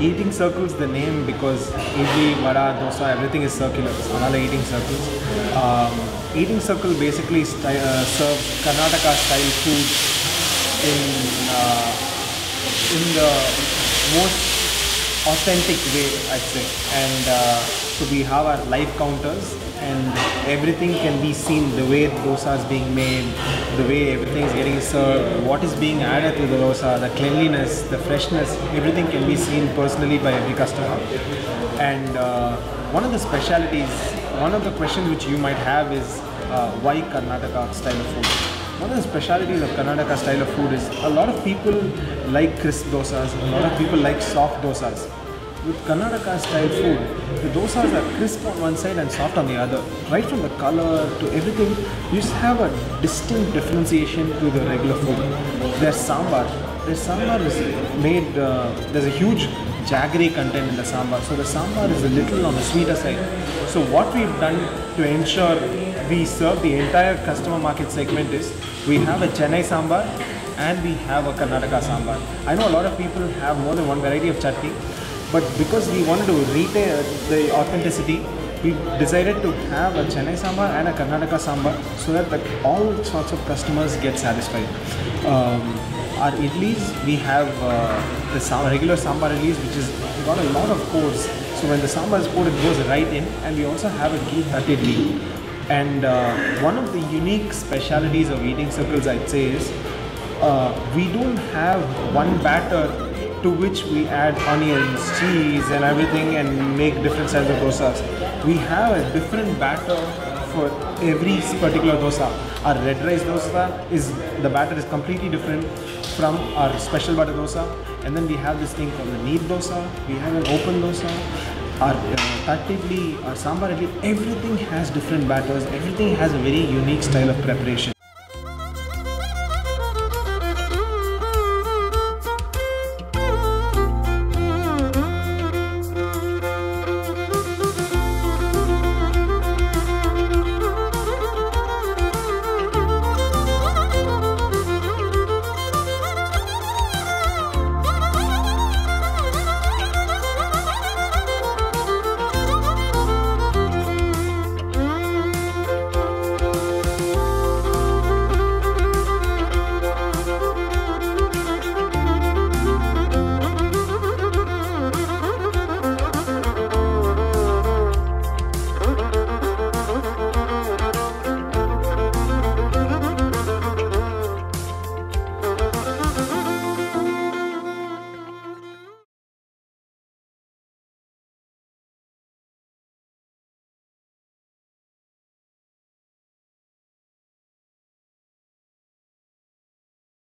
eating circles the name because idli, vada, dosa, everything is circular. So another eating circles. Um, eating circle basically sty- uh, serves Karnataka style food in uh, in the most authentic way, I'd say. And uh, so we have our live counters, and everything can be seen the way dosa is being made, the way everything is getting served, what is being added to the dosa, the cleanliness, the freshness, everything can be seen personally by every customer. And uh, one of the specialities, one of the questions which you might have is uh, why Karnataka style of food? One of the specialities of Karnataka style of food is a lot of people like crisp dosas, a lot of people like soft dosas. With Karnataka style food, the dosas are crisp on one side and soft on the other. Right from the color to everything, you just have a distinct differentiation to the regular food. Their sambar, their sambar is made, uh, there's a huge jaggery content in the sambar. So the sambar is a little on the sweeter side. So what we've done to ensure we serve the entire customer market segment is we have a Chennai sambar and we have a Karnataka sambar. I know a lot of people have more than one variety of chutney, but because we wanted to retain the authenticity, we decided to have a Chennai sambar and a Karnataka sambar so that the, all sorts of customers get satisfied. Um, our idlis, we have uh, the regular sambar idlis, which is got a lot of codes. So when the sambar is poured, it goes right in, and we also have a ghee tat idli. And uh, one of the unique specialities of eating circles, I'd say, is uh, we don't have one batter to which we add onions, cheese, and everything and make different sizes of dosas. We have a different batter for every particular dosa. Our red rice dosa is the batter is completely different from our special butter dosa. And then we have this thing called the neer dosa. We have an open dosa. Our uh, our sambar everything has different batters. Everything has a very unique style of preparation.